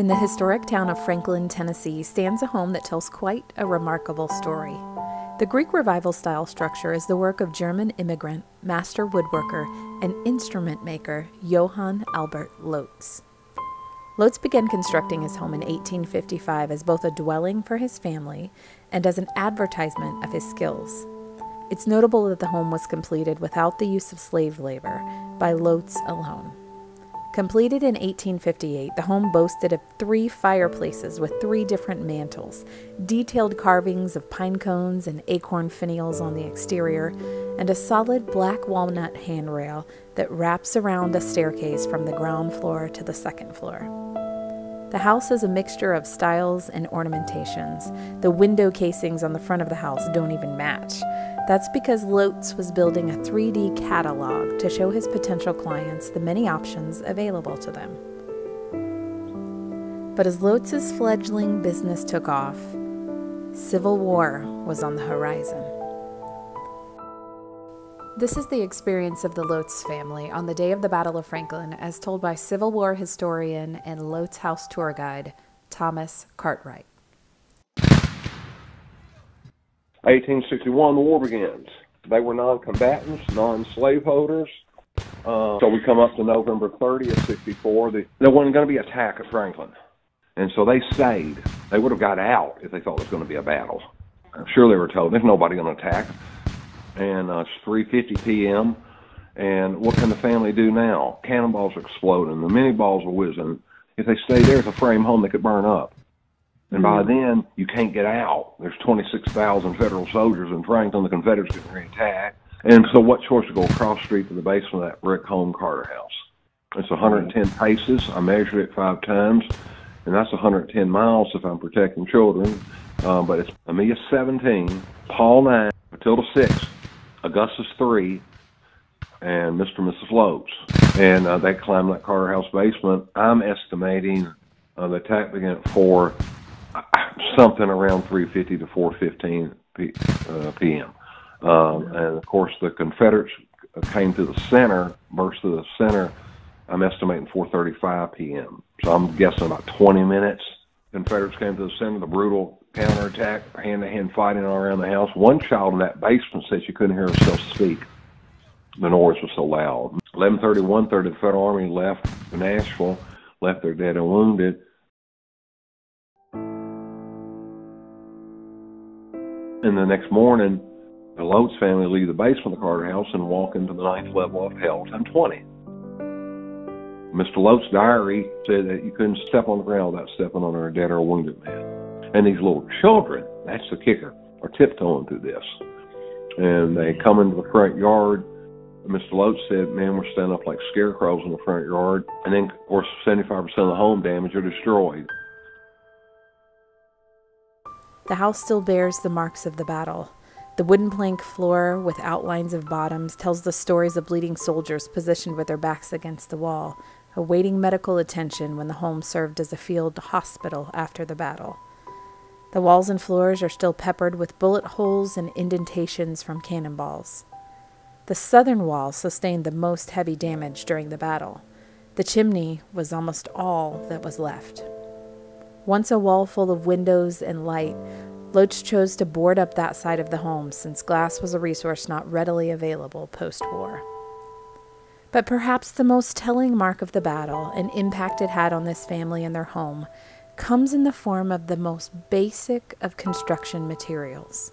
In the historic town of Franklin, Tennessee, stands a home that tells quite a remarkable story. The Greek Revival style structure is the work of German immigrant, master woodworker, and instrument maker Johann Albert Lotz. Lotz began constructing his home in 1855 as both a dwelling for his family and as an advertisement of his skills. It's notable that the home was completed without the use of slave labor by Lotz alone. Completed in 1858, the home boasted of three fireplaces with three different mantels, detailed carvings of pine cones and acorn finials on the exterior, and a solid black walnut handrail that wraps around a staircase from the ground floor to the second floor. The house is a mixture of styles and ornamentations. The window casings on the front of the house don't even match. That's because Lotz was building a 3D catalog to show his potential clients the many options available to them. But as Lotz's fledgling business took off, civil war was on the horizon. This is the experience of the Lotz family on the day of the Battle of Franklin, as told by Civil War historian and Lotz House tour guide Thomas Cartwright. 1861, the war begins. They were non-combatants, non-slaveholders. Uh, so we come up to November 30th, 64. The, there wasn't going to be an attack at Franklin. And so they stayed. They would have got out if they thought it was going to be a battle. I'm sure they were told there's nobody going to attack and uh, it's 3:50 p.m. And what can the family do now? Cannonballs are exploding, the minie balls are whizzing. If they stay there, it's a frame home they could burn up. And by then, you can't get out. There's 26,000 federal soldiers in Franklin. The Confederates getting ready to attack. And so, what choice to go across the street to the basement of that brick home Carter house? It's 110 paces. I measured it five times, and that's 110 miles if I'm protecting children. Uh, but it's Amelia 17, Paul 9, Matilda 6, Augustus 3, and Mr. and Mrs. Lotz. And uh, they climbed that Carter House basement. I'm estimating uh, the attack began at 4, uh, something around 3.50 to 4.15 p, uh, p.m. Um, and, of course, the Confederates came to the center, burst to the center, I'm estimating 4.35 p.m. So I'm guessing about 20 minutes. Confederates came to the center, the brutal counterattack, hand to hand fighting all around the house. One child in that basement said she couldn't hear herself speak. The noise was so loud. 11:30, 1:30, the Federal Army left Nashville, left their dead and wounded. And the next morning, the Lotz family leave the basement of the Carter house and walk into the ninth level of Hamilton 20. Mr. Lotz's diary said that you couldn't step on the ground without stepping on a dead or wounded man. And these little children, that's the kicker, are tiptoeing through this. And they come into the front yard. Mr. Lotz said, man, we're standing up like scarecrows in the front yard. And then, of course, 75% of the home damage are destroyed. The house still bears the marks of the battle. The wooden plank floor with outlines of bottoms tells the stories of bleeding soldiers positioned with their backs against the wall, awaiting medical attention when the home served as a field hospital after the battle. The walls and floors are still peppered with bullet holes and indentations from cannonballs. The southern wall sustained the most heavy damage during the battle. The chimney was almost all that was left. Once a wall full of windows and light, Lotz chose to board up that side of the home since glass was a resource not readily available post war. But perhaps the most telling mark of the battle and impact it had on this family and their home comes in the form of the most basic of construction materials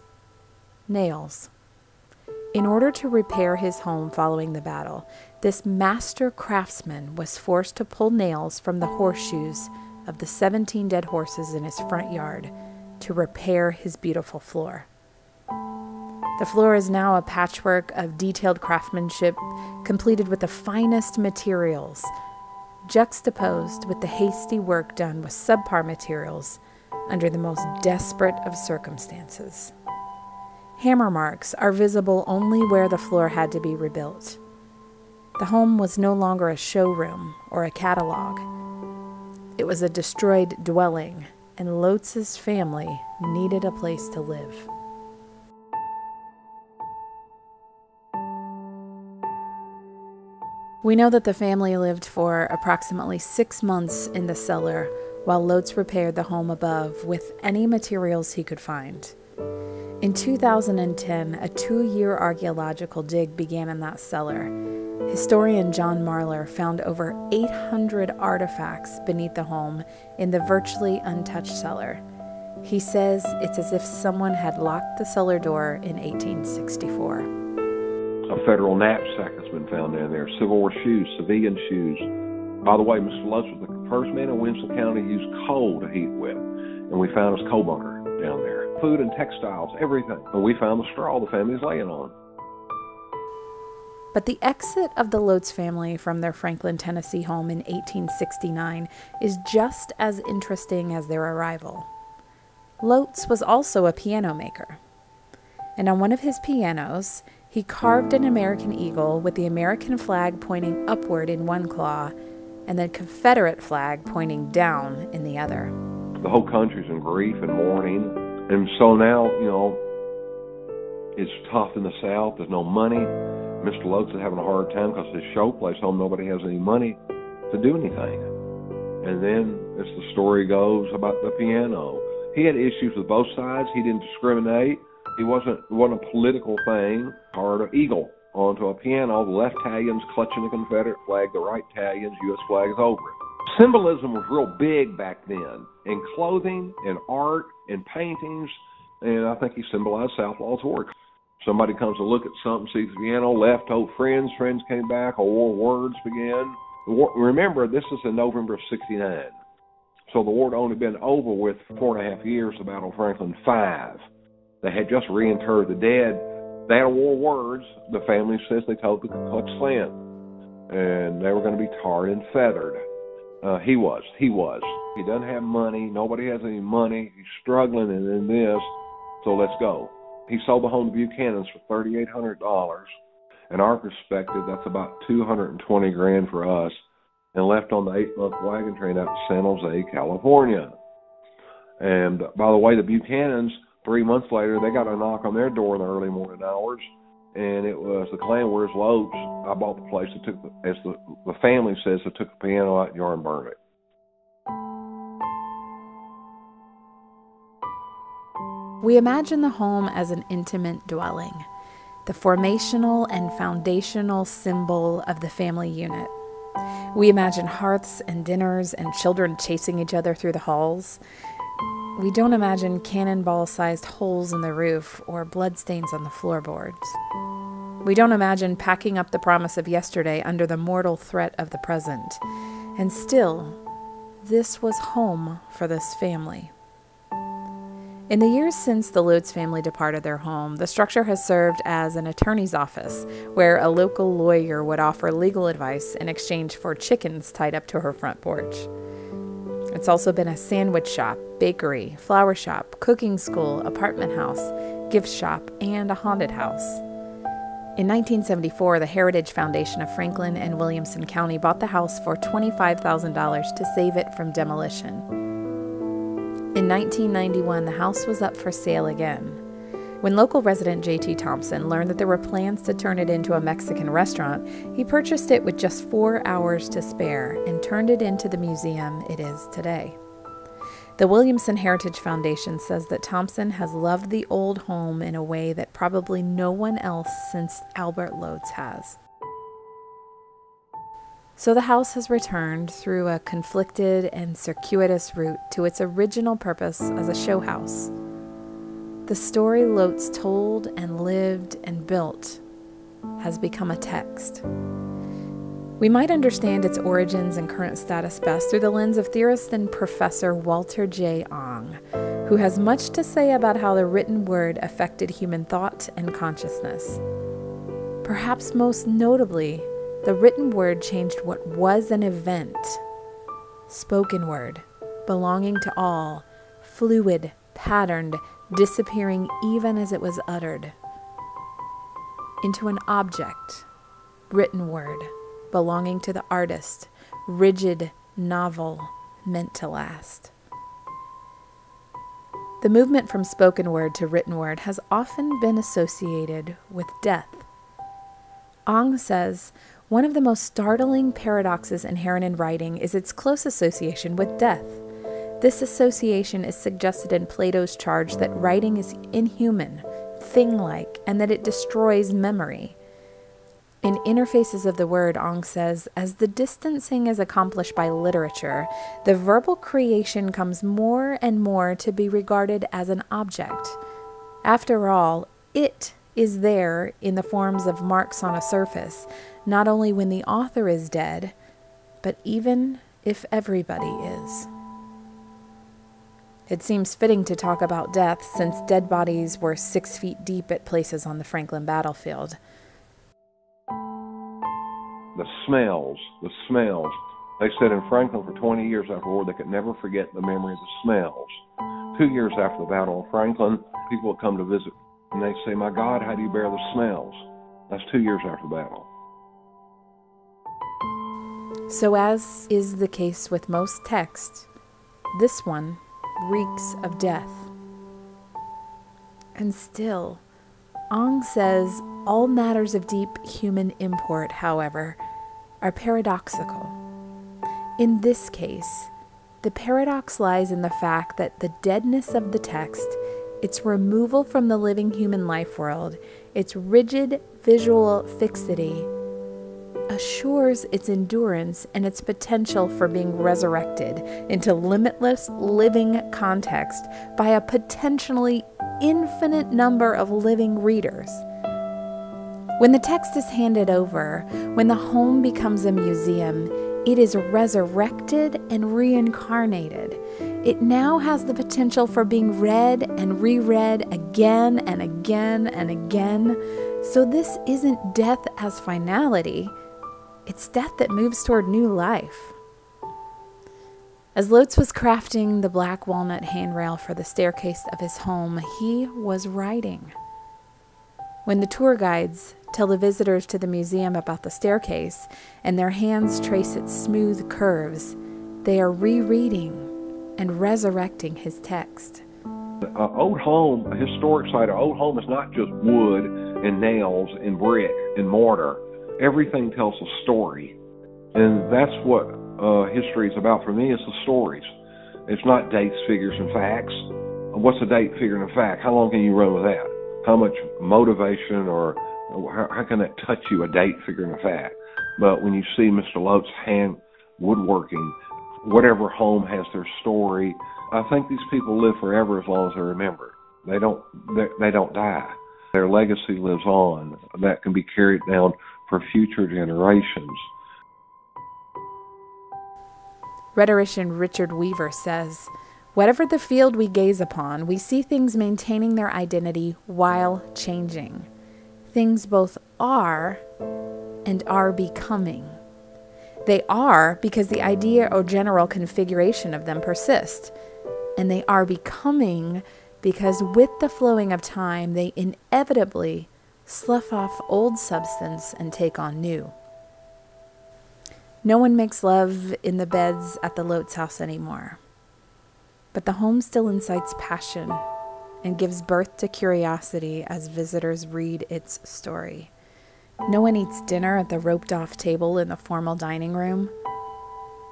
nails. In order to repair his home following the battle, this master craftsman was forced to pull nails from the horseshoes of the 17 dead horses in his front yard to repair his beautiful floor. The floor is now a patchwork of detailed craftsmanship completed with the finest materials juxtaposed with the hasty work done with subpar materials under the most desperate of circumstances. Hammer marks are visible only where the floor had to be rebuilt. The home was no longer a showroom or a catalog. It was a destroyed dwelling, and Lotz's family needed a place to live. We know that the family lived for approximately six months in the cellar while Lotz repaired the home above with any materials he could find. In 2010, a two year archaeological dig began in that cellar. Historian John Marlar found over 800 artifacts beneath the home in the virtually untouched cellar. He says it's as if someone had locked the cellar door in 1864. A federal knapsack has been found down there, Civil War shoes, civilian shoes. By the way, Mr. Lotz was the first man in Williamson County to use coal to heat with, and we found his coal bunker down there. Food and textiles, everything. And we found the straw the family's laying on. But the exit of the Lotz family from their Franklin, Tennessee home in 1869 is just as interesting as their arrival. Lotz was also a piano maker. And on one of his pianos, he carved an American eagle with the American flag pointing upward in one claw and the Confederate flag pointing down in the other. The whole country's in grief and mourning. And so now, you know, it's tough in the South. There's no money. Mr. Lotz is having a hard time because his show place home, nobody has any money to do anything. And then, as the story goes about the piano, he had issues with both sides. He didn't discriminate. He wasn't it wasn't a political thing. An eagle onto a piano. The left Italians clutching the Confederate flag, the right Italians U.S. flag is over it. Symbolism was real big back then in clothing, in art, in paintings, and I think he symbolized Soutlaw's work. Somebody comes to look at something, sees the piano, left, old friends, friends came back, a war words began. Remember, this is in November of 69. So the war had only been over with four and a half years, the Battle of Franklin, five. They had just reinterred the dead. They had war words. The family says they told the Ku Klux Klan. And they were going to be tarred and feathered. Uh, he was. He was. He doesn't have money. Nobody has any money. He's struggling and in this. So let's go. He sold the home to Buchanan's for thirty-eight hundred dollars. In our perspective, that's about two hundred and twenty grand for us and left on the eight month wagon train out to San Jose, California. And by the way, the Buchanans, three months later, they got a knock on their door in the early morning hours, and it was the Klan Where's Lotz. I bought the place and took, the, as the, the family says, I took the piano out and burned it. We imagine the home as an intimate dwelling, the formational and foundational symbol of the family unit. We imagine hearths and dinners and children chasing each other through the halls. We don't imagine cannonball sized holes in the roof or bloodstains on the floorboards. We don't imagine packing up the promise of yesterday under the mortal threat of the present. And still, this was home for this family. In the years since the Lotz family departed their home, the structure has served as an attorney's office where a local lawyer would offer legal advice in exchange for chickens tied up to her front porch. It's also been a sandwich shop, bakery, flower shop, cooking school, apartment house, gift shop, and a haunted house. In 1974, the Heritage Foundation of Franklin and Williamson County bought the house for $25,000 to save it from demolition. In 1991, the house was up for sale again. When local resident J.T. Thompson learned that there were plans to turn it into a Mexican restaurant, he purchased it with just four hours to spare and turned it into the museum it is today. The Williamson Heritage Foundation says that Thompson has loved the old home in a way that probably no one else since Albert Lotz has. So the house has returned through a conflicted and circuitous route to its original purpose as a show house. The story Lotz told and lived and built has become a text. We might understand its origins and current status best through the lens of theorist and professor Walter J. Ong, who has much to say about how the written word affected human thought and consciousness. Perhaps most notably, the written word changed what was an event, spoken word, belonging to all, fluid, patterned, disappearing even as it was uttered, into an object, written word, belonging to the artist, rigid, novel, meant to last. The movement from spoken word to written word has often been associated with death. Ong says one of the most startling paradoxes inherent in writing is its close association with death. This association is suggested in Plato's charge that writing is inhuman, thing like, and that it destroys memory. In Interfaces of the Word, Ong says, as the distancing is accomplished by literature, the verbal creation comes more and more to be regarded as an object. After all, it is there in the forms of marks on a surface, not only when the author is dead, but even if everybody is. It seems fitting to talk about death since dead bodies were six feet deep at places on the Franklin battlefield. The smells, the smells. They said in Franklin for 20 years after war they could never forget the memory of the smells. Two years after the Battle of Franklin, people would come to visit and they say, My God, how do you bear the smells? That's two years after the battle. So, as is the case with most texts, this one reeks of death. And still, Ong says all matters of deep human import, however, are paradoxical. In this case, the paradox lies in the fact that the deadness of the text, its removal from the living human life world, its rigid visual fixity, assures its endurance and its potential for being resurrected into limitless living context by a potentially infinite number of living readers. When the text is handed over, when the home becomes a museum, it is resurrected and reincarnated. It now has the potential for being read and reread again and again and again. So, this isn't death as finality, it's death that moves toward new life. As Lotz was crafting the black walnut handrail for the staircase of his home, he was writing. When the tour guides tell the visitors to the museum about the staircase and their hands trace its smooth curves, they are rereading and resurrecting his text. An old home, a historic site, an old home is not just wood and nails and brick and mortar everything tells a story. And that's what uh, history is about for me It's the stories. It's not dates, figures, and facts. What's a date, figure, and a fact? How long can you run with that? How much motivation or how, how can that touch you, a date, figure, and a fact? But when you see Mr. Lotz's hand woodworking, whatever home has their story, I think these people live forever as long as they're remembered. They don't they, they don't die. Their legacy lives on. That can be carried down for future generations. Rhetorician Richard Weaver says, Whatever the field we gaze upon, we see things maintaining their identity while changing. Things both are and are becoming. They are because the idea or general configuration of them persists, and they are becoming because with the flowing of time, they inevitably slough off old substance and take on new. No one makes love in the beds at the Lotz house anymore. But the home still incites passion and gives birth to curiosity as visitors read its story. No one eats dinner at the roped off table in the formal dining room,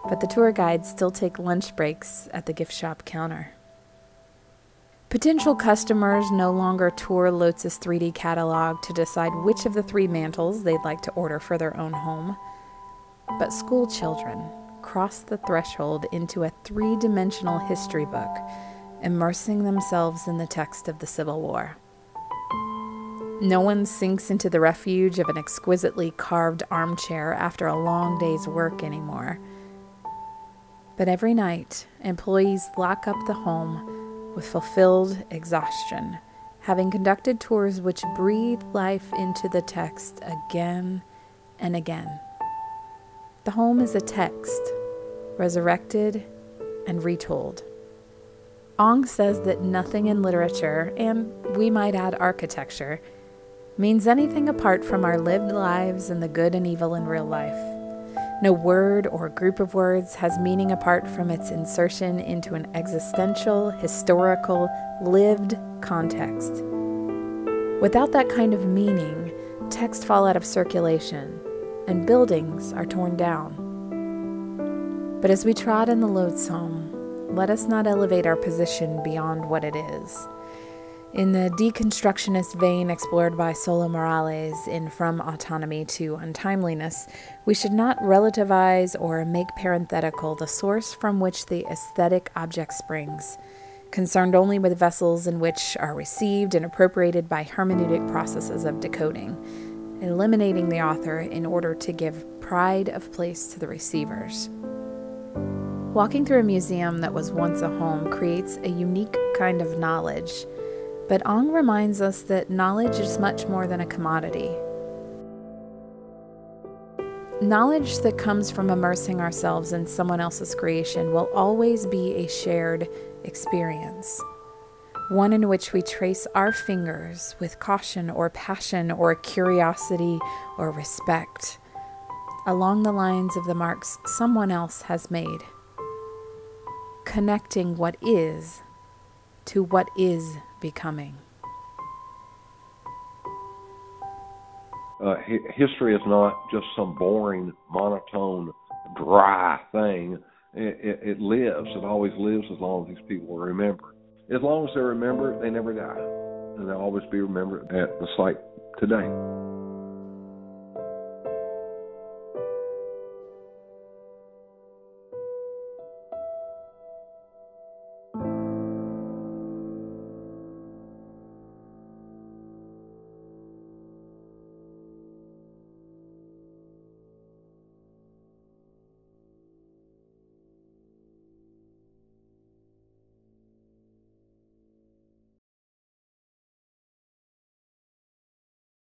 but the tour guides still take lunch breaks at the gift shop counter. Potential customers no longer tour Lotz's 3D catalog to decide which of the three mantles they'd like to order for their own home. But school children cross the threshold into a three dimensional history book, immersing themselves in the text of the Civil War. No one sinks into the refuge of an exquisitely carved armchair after a long day's work anymore. But every night, employees lock up the home with fulfilled exhaustion, having conducted tours which breathe life into the text again and again. The home is a text, resurrected and retold. Ong says that nothing in literature, and we might add architecture, means anything apart from our lived lives and the good and evil in real life. No word or group of words has meaning apart from its insertion into an existential, historical, lived context. Without that kind of meaning, texts fall out of circulation and buildings are torn down. But as we trod in the Lotz home, let us not elevate our position beyond what it is. In the deconstructionist vein explored by Sola Morales in From Autonomy to Untimeliness, we should not relativize or make parenthetical the source from which the aesthetic object springs, concerned only with vessels in which are received and appropriated by hermeneutic processes of decoding, eliminating the author in order to give pride of place to the receivers. Walking through a museum that was once a home creates a unique kind of knowledge but Ong reminds us that knowledge is much more than a commodity. Knowledge that comes from immersing ourselves in someone else's creation will always be a shared experience, one in which we trace our fingers with caution or passion or curiosity or respect along the lines of the marks someone else has made, connecting what is to what is becoming. Uh, hi- history is not just some boring, monotone, dry thing. It, it, it lives. It always lives as long as these people remember. As long as they remember, they never die, and they'll always be remembered at the site today.